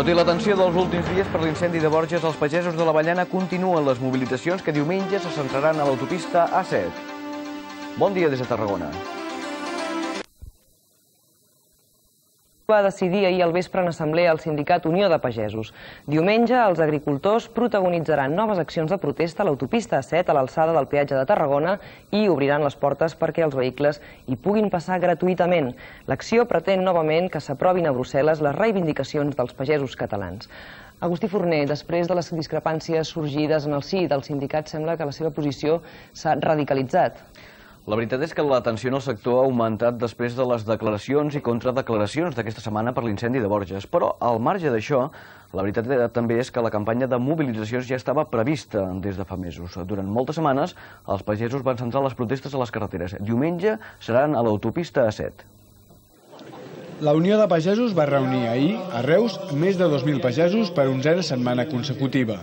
Tot i l'atenció dels últims dies per l'incendi de Borges, els pagesos de la Vallana continuen les mobilitzacions que diumenge se centraran a l'autopista A7. Bon dia des de Tarragona. Va decidir ahir al vespre en assemblea el sindicat Unió de Pagesos. Diumenge, els agricultors protagonitzaran noves accions de protesta a l'autopista A7 a l'alçada del peatge de Tarragona i obriran les portes perquè els vehicles hi puguin passar gratuïtament. L'acció pretén novament que s'aprovin a Brussel·les les reivindicacions dels pagesos catalans. Agustí Forner, després de les discrepàncies sorgides en el si del sindicat, sembla que la seva posició s'ha radicalitzat. La veritat és que la tensió en el sector ha augmentat després de les declaracions i contradeclaracions d'aquesta setmana per l'incendi de Borges. Però, al marge d'això, la veritat també és que la campanya de mobilitzacions ja estava prevista des de fa mesos. Durant moltes setmanes, els pagesos van centrar les protestes a les carreteres. Diumenge seran a l'autopista A7. La Unió de Pagesos va reunir ahir, a Reus, més de 2.000 pagesos per onzena setmana consecutiva.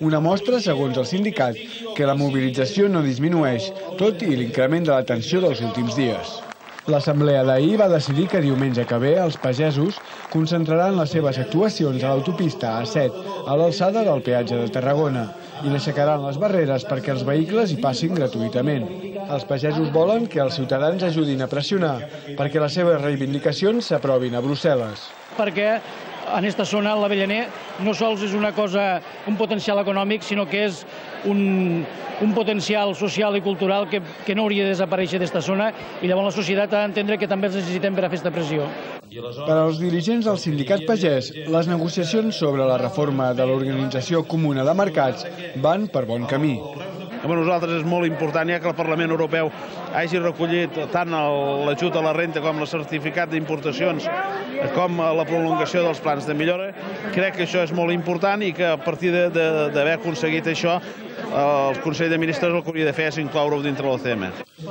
Una mostra, segons el sindicat, que la mobilització no disminueix, tot i l'increment de la tensió dels últims dies. L'assemblea d'ahir va decidir que diumenge que ve els pagesos concentraran les seves actuacions a l'autopista A7, a l'alçada del peatge de Tarragona, i n'aixecaran les barreres perquè els vehicles hi passin gratuïtament. Els pagesos volen que els ciutadans ajudin a pressionar perquè les seves reivindicacions s'aprovin a Brussel·les. Perquè en aquesta zona, l'Avellaner, no sols és una cosa, un potencial econòmic, sinó que és un, un potencial social i cultural que, que no hauria de desaparèixer d'esta zona i llavors la societat ha d'entendre que també els necessitem per a fer aquesta pressió. Per als dirigents del sindicat pagès, les negociacions sobre la reforma de l'Organització Comuna de Mercats van per bon camí. Per nosaltres és molt important ja que el Parlament Europeu hagi recollit tant l'ajut a la renta com el certificat d'importacions com la prolongació dels plans de millora. Crec que això és molt important i que a partir d'haver aconseguit això el Consell de Ministres el que hauria de fer és incloure-ho dintre l'OCM.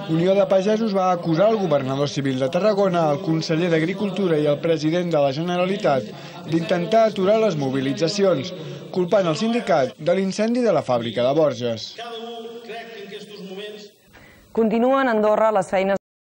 Unió de Pagesos va acusar el governador civil de Tarragona, el conseller d'Agricultura i el president de la Generalitat d'intentar aturar les mobilitzacions, culpant el sindicat de l'incendi de la fàbrica de Borges. Continuen a Andorra les feines